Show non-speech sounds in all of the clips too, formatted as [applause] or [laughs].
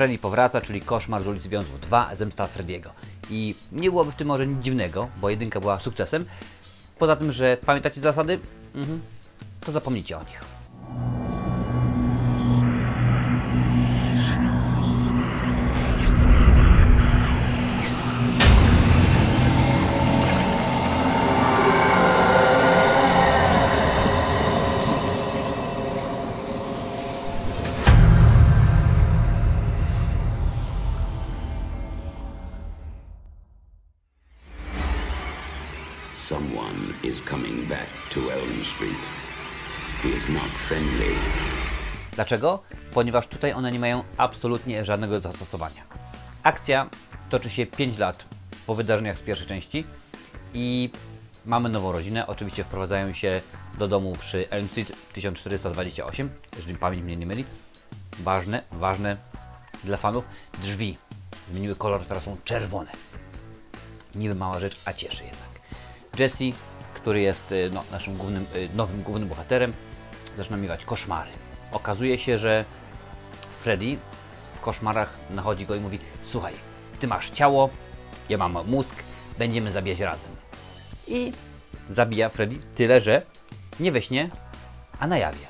Freddy powraca, czyli koszmar z ulicy Wiązów 2, zemsta Freddy'ego. I nie byłoby w tym może nic dziwnego, bo jedynka była sukcesem. Poza tym, że pamiętacie zasady, mhm. to zapomnijcie o nich. Friendly. Dlaczego? Ponieważ tutaj one nie mają absolutnie żadnego zastosowania. Akcja toczy się 5 lat po wydarzeniach z pierwszej części i mamy nową rodzinę. Oczywiście wprowadzają się do domu przy Elm Street 1428, jeżeli pamięć mnie nie myli. Ważne, ważne dla fanów. Drzwi zmieniły kolor, teraz są czerwone. Niby mała rzecz, a cieszy jednak. Jesse, który jest y, no, naszym głównym, y, nowym głównym bohaterem, zaczyna miewać koszmary. Okazuje się, że Freddy w koszmarach nachodzi go i mówi: Słuchaj, ty masz ciało, ja mam mózg, będziemy zabijać razem. I zabija Freddy tyle, że nie we śnie, a na jawie.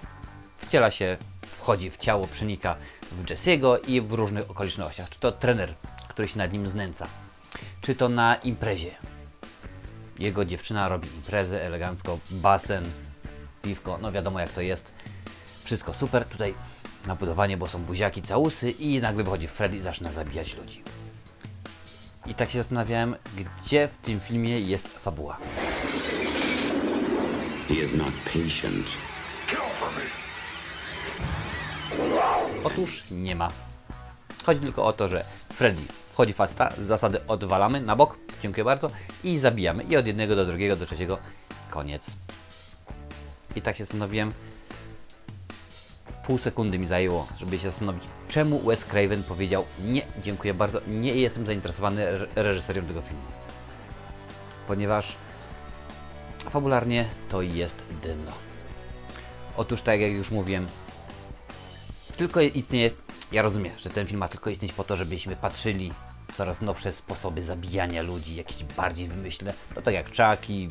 Wciela się, wchodzi w ciało, przenika w Jesse'ego i w różnych okolicznościach. Czy to trener, który się nad nim znęca, czy to na imprezie. Jego dziewczyna robi imprezę elegancko, basen, piwko, no wiadomo jak to jest. Wszystko super, tutaj nabudowanie, bo są buziaki, całusy i nagle wychodzi Freddy i zaczyna zabijać ludzi. I tak się zastanawiałem, gdzie w tym filmie jest fabuła. He is not patient. Otóż nie ma. Chodzi tylko o to, że Freddy wchodzi faceta, zasady odwalamy na bok, dziękuję bardzo, i zabijamy. I od jednego do drugiego, do trzeciego, koniec. I tak się zastanowiłem, pół sekundy mi zajęło, żeby się zastanowić, czemu Wes Craven powiedział nie, dziękuję bardzo, nie jestem zainteresowany re- reżyserią tego filmu. Ponieważ fabularnie to jest dymno. Otóż tak jak już mówiłem, tylko istnieje, ja rozumiem, że ten film ma tylko istnieć po to, żebyśmy patrzyli coraz nowsze sposoby zabijania ludzi, jakieś bardziej wymyślne, no tak jak Chucky,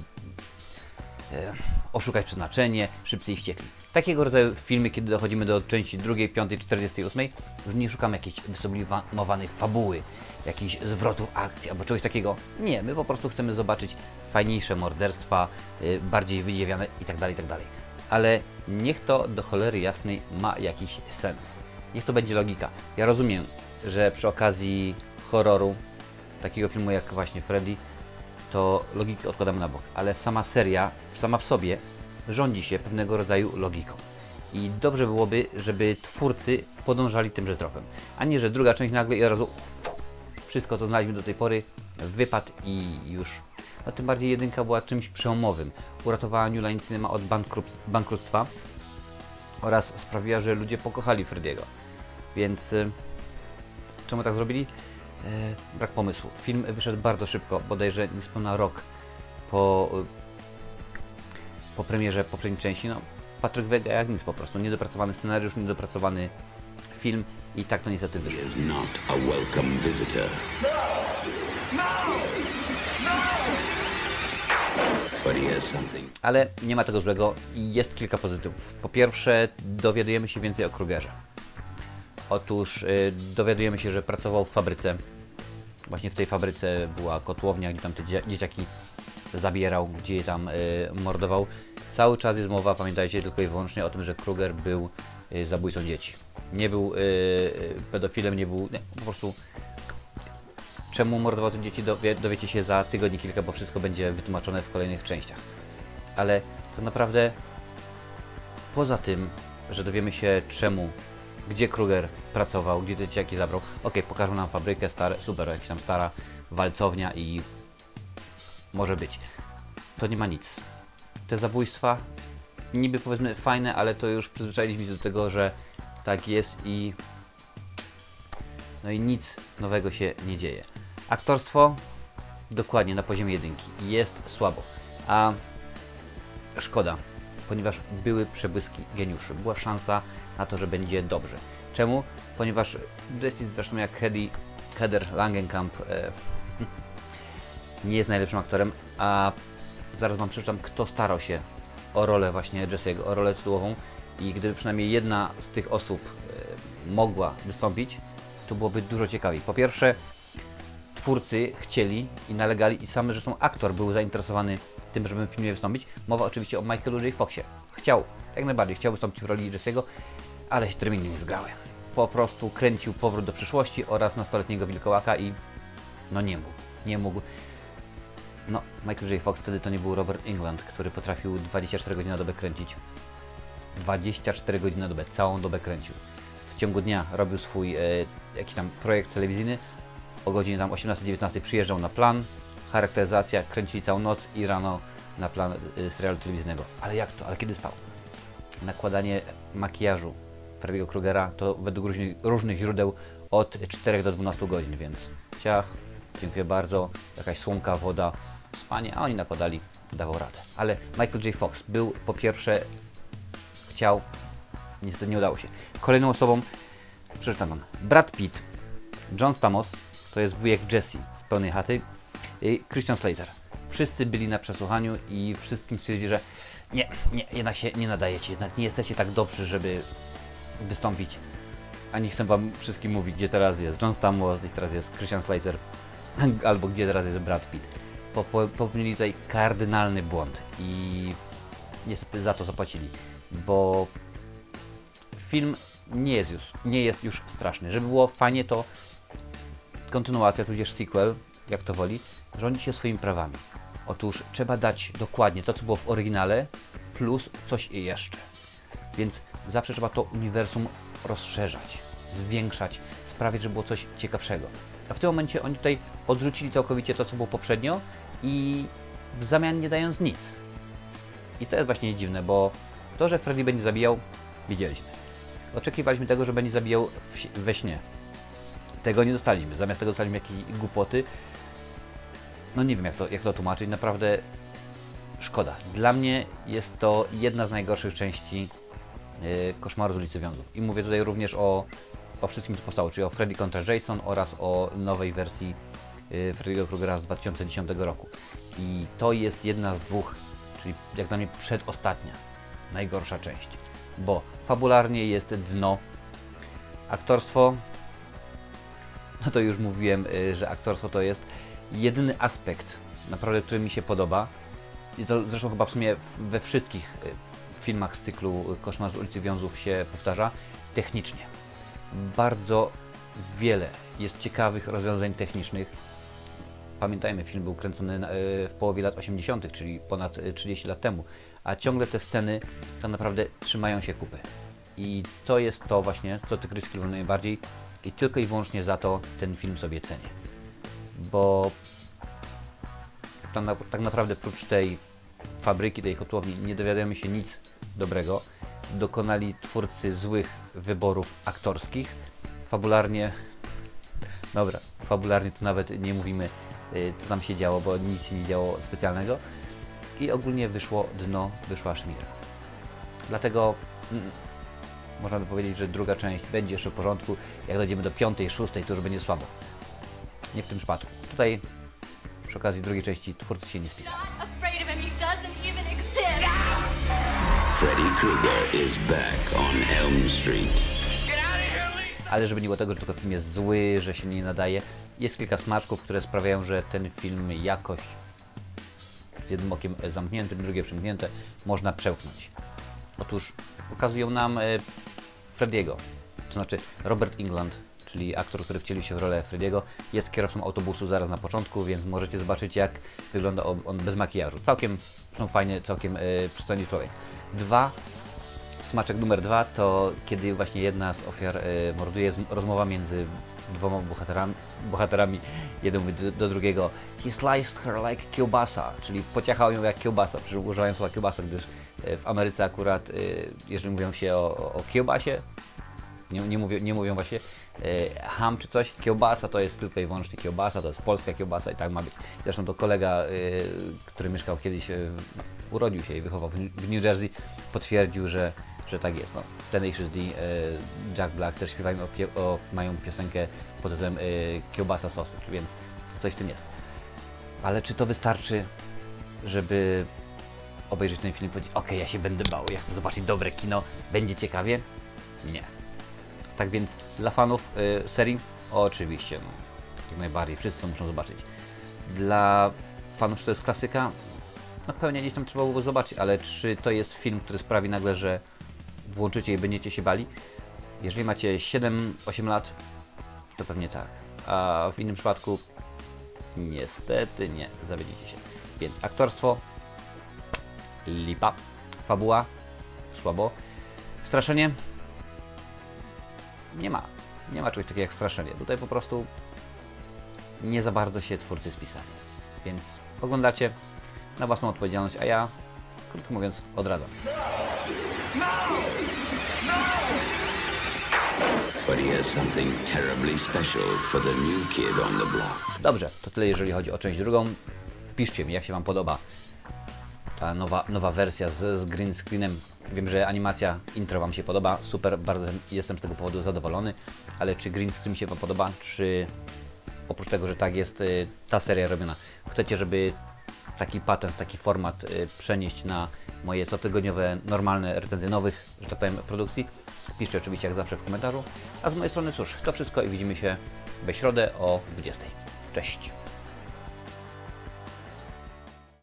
e, Oszukać Przeznaczenie, Szybcy i Wściekli. Takiego rodzaju filmy, kiedy dochodzimy do części drugiej, piątej, 48, już nie szukamy jakiejś wysublimowanej fabuły, jakichś zwrotów akcji albo czegoś takiego. Nie, my po prostu chcemy zobaczyć fajniejsze morderstwa, y, bardziej wydziewiane itd., itd. Ale niech to do cholery jasnej ma jakiś sens. Niech to będzie logika. Ja rozumiem, że przy okazji horroru, takiego filmu jak właśnie Freddy, to logikę odkładamy na bok, ale sama seria, sama w sobie, rządzi się pewnego rodzaju logiką. I dobrze byłoby, żeby twórcy podążali tymże tropem, a nie, że druga część nagle i od razu wszystko, co znaliśmy do tej pory, wypadł i już. No tym bardziej jedynka była czymś przełomowym. Uratowała New Line Cinema od bankructwa oraz sprawiła, że ludzie pokochali Frediego. Więc y, czemu tak zrobili? E, brak pomysłu. Film wyszedł bardzo szybko, bodajże niespełna rok po, po premierze poprzedniej części. No, Patryk Wega jak nic po prostu. Niedopracowany scenariusz, niedopracowany film i tak to niestety wyszło. He is not a welcome visitor. But he has something. Ale nie ma tego złego i jest kilka pozytywów. Po pierwsze, dowiadujemy się więcej o Krugerze. Otóż y, dowiadujemy się, że pracował w fabryce. Właśnie w tej fabryce była kotłownia, gdzie tam te dzie- dzieciaki zabierał, gdzie je tam y, mordował. Cały czas jest mowa, pamiętajcie, tylko i wyłącznie o tym, że Kruger był y, zabójcą dzieci. Nie był pedofilem, nie był. Nie, po prostu Czemu mordował te dzieci dowie, dowiecie się za tygodnie kilka, bo wszystko będzie wytłumaczone w kolejnych częściach. Ale to naprawdę poza tym, że dowiemy się czemu, gdzie Kruger pracował, gdzie te dzieciaki zabrał. Ok, pokażą nam fabrykę, stare, super, jakaś tam stara walcownia i może być. To nie ma nic. Te zabójstwa niby powiedzmy fajne, ale to już przyzwyczailiśmy się do tego, że tak jest i no i nic nowego się nie dzieje. Aktorstwo dokładnie na poziomie jedynki. Jest słabo. A szkoda, ponieważ były przebłyski geniuszy. Była szansa na to, że będzie dobrze. Czemu? Ponieważ Jesse zresztą jak Hedy, Heather Langenkamp e, [laughs] nie jest najlepszym aktorem, a zaraz Wam przeczytam, kto starał się o rolę właśnie Jesse'ego, o rolę tytułową i gdyby przynajmniej jedna z tych osób e, mogła wystąpić, to byłoby dużo ciekawiej. Po pierwsze, twórcy chcieli i nalegali i sam zresztą aktor był zainteresowany tym, żeby w filmie wystąpić. Mowa oczywiście o Michaelu J. Foxie. Chciał, jak najbardziej, chciał wystąpić w roli Jesse'ego, ale się terminy nie zgrały. Po prostu kręcił Powrót do przyszłości oraz nastoletniego Wilkołaka i no nie mógł, nie mógł. No, Michael J. Fox wtedy to nie był Robert England, który potrafił 24 godziny na dobę kręcić. 24 godziny na dobę, całą dobę kręcił. W ciągu dnia robił swój e, jakiś tam projekt telewizyjny, o godzinie tam 18-19 przyjeżdżał na plan, charakteryzacja, kręcili całą noc i rano na plan y, serialu telewizyjnego. Ale jak to? Ale kiedy spał? Nakładanie makijażu Freddy'ego Krugera to według różnych, różnych źródeł od 4 do 12 godzin, więc ciach, dziękuję bardzo, jakaś słomka, woda, spanie, a oni nakładali, dawał radę. Ale Michael J. Fox był po pierwsze, chciał, niestety nie udało się. Kolejną osobą, przeczytam Brad Pitt, John Stamos, to jest wujek Jesse z pełnej chaty, Christian Slater. Wszyscy byli na przesłuchaniu i wszystkim stwierdzili, że nie, nie, jednak się nie nadajecie, jednak nie jesteście tak dobrzy, żeby wystąpić. A nie chcę wam wszystkim mówić, gdzie teraz jest John Stamos, gdzie teraz jest Christian Slater, [laughs] albo gdzie teraz jest Brad Pitt. Popełnili tutaj kardynalny błąd i niestety za to zapłacili, bo film nie jest już, nie jest już straszny. Żeby było fajnie, to kontynuacja, tudzież sequel, jak to woli, rządzi się swoimi prawami. Otóż trzeba dać dokładnie to, co było w oryginale, plus coś jeszcze. Więc zawsze trzeba to uniwersum rozszerzać, zwiększać, sprawić, żeby było coś ciekawszego. A w tym momencie oni tutaj odrzucili całkowicie to, co było poprzednio i w zamian nie dając nic. I to jest właśnie dziwne, bo to, że Freddy będzie zabijał, widzieliśmy. Oczekiwaliśmy tego, że będzie zabijał we śnie. Tego nie dostaliśmy. Zamiast tego dostaliśmy jakieś głupoty. No nie wiem, jak to, jak to tłumaczyć. Naprawdę szkoda. Dla mnie jest to jedna z najgorszych części yy, Koszmaru z ulicy Wiązów. I mówię tutaj również o, o wszystkim, co powstało, czyli o Freddy kontra Jason oraz o nowej wersji yy, Freddy'ego Krugera z 2010 roku. I to jest jedna z dwóch, czyli jak dla mnie przedostatnia, najgorsza część. Bo fabularnie jest dno. Aktorstwo no to już mówiłem, y, że aktorstwo to jest jedyny aspekt, naprawdę, który mi się podoba. I to zresztą chyba w sumie we wszystkich y, filmach z cyklu Koszmar z ulicy Wiązów się powtarza, technicznie. Bardzo wiele jest ciekawych rozwiązań technicznych. Pamiętajmy, film był kręcony y, w połowie lat 80., czyli ponad y, 30 lat temu, a ciągle te sceny tak naprawdę trzymają się kupy. I to jest to właśnie, co Ty, Chris, lubię najbardziej i tylko i wyłącznie za to ten film sobie cenię. Bo tak, na, tak naprawdę prócz tej fabryki, tej kotłowni nie dowiadujemy się nic dobrego. Dokonali twórcy złych wyborów aktorskich. Fabularnie, dobra, fabularnie to nawet nie mówimy y, co tam się działo, bo nic się nie działo specjalnego. I ogólnie wyszło dno, wyszła szmira. Dlatego mm, można by powiedzieć, że druga część będzie jeszcze w porządku. Jak dojdziemy do piątej, szóstej, to już będzie słabo. Nie w tym przypadku. Tutaj przy okazji drugiej części twórcy się nie spisali. Freddy Krueger is back on Elm Street. Ale żeby nie było tego, że tylko film jest zły, że się nie nadaje, jest kilka smaczków, które sprawiają, że ten film jakoś z jednym okiem zamkniętym, drugie przymknięte, można przełknąć. Otóż pokazują nam e, Frediego, to znaczy Robert England, czyli aktor, który wcielił się w rolę Frediego, jest kierowcą autobusu zaraz na początku, więc możecie zobaczyć jak wygląda on, bez makijażu. Całkiem zresztą fajny, całkiem e, przystojny człowiek. Dwa, smaczek numer dwa to kiedy właśnie jedna z ofiar e, morduje, rozmowa między dwoma bohaterami, bohaterami. jeden mówi do, do drugiego he sliced her like kiełbasa, czyli pociachał ją jak kiełbasa, przy używają słowa kiełbasa, gdyż e, w Ameryce akurat, jeżeli mówią się o, o kiełbasie, nie, nie, mówią, nie mówią właśnie e, ham czy coś, kiełbasa to jest tylko i wyłącznie kiełbasa, to jest polska kiełbasa i tak ma być. Zresztą to kolega, e, który mieszkał kiedyś, e, urodził się i wychował w, New Jersey, potwierdził, że, że tak jest. No. Tenacious D, e, Jack Black też śpiewają o, o, mają piosenkę pod tytułem e, Kiełbasa Sausage, więc coś w tym jest. Ale czy to wystarczy, żeby obejrzeć ten film i powiedzieć, ok, ja się będę bał, ja chcę zobaczyć dobre kino, będzie ciekawie? Nie. Tak więc dla fanów y, serii, oczywiście, no, jak najbardziej, wszyscy to muszą zobaczyć. Dla fanów, czy to jest klasyka, no pewnie gdzieś tam trzeba było zobaczyć, ale czy to jest film, który sprawi nagle, że włączycie i będziecie się bali? Jeżeli macie 7-8 lat, to pewnie tak. A w innym przypadku niestety nie, zawiedziecie się. Więc aktorstwo, lipa, fabuła, słabo, straszenie, nie ma. Nie ma czegoś takiego jak straszenie. Tutaj po prostu nie za bardzo się twórcy spisali. Więc oglądacie na własną odpowiedzialność, a ja, krótko mówiąc, odradzam. The block. Dobrze, to tyle jeżeli chodzi o część drugą. Piszcie mi, jak się Wam podoba ta nowa, nowa wersja z, z green screenem. Wiem, że animacja intro Wam się podoba, super, bardzo jestem z tego powodu zadowolony, ale czy green screen się Wam podoba, czy oprócz tego, że tak jest y, ta seria robiona, chcecie, żeby taki patent, taki format y, przenieść na moje cotygodniowe, normalne recenzje nowych, że tak powiem, produkcji? Piszcie oczywiście jak zawsze w komentarzu. A z mojej strony cóż, to wszystko i widzimy się we środę o 20. Cześć!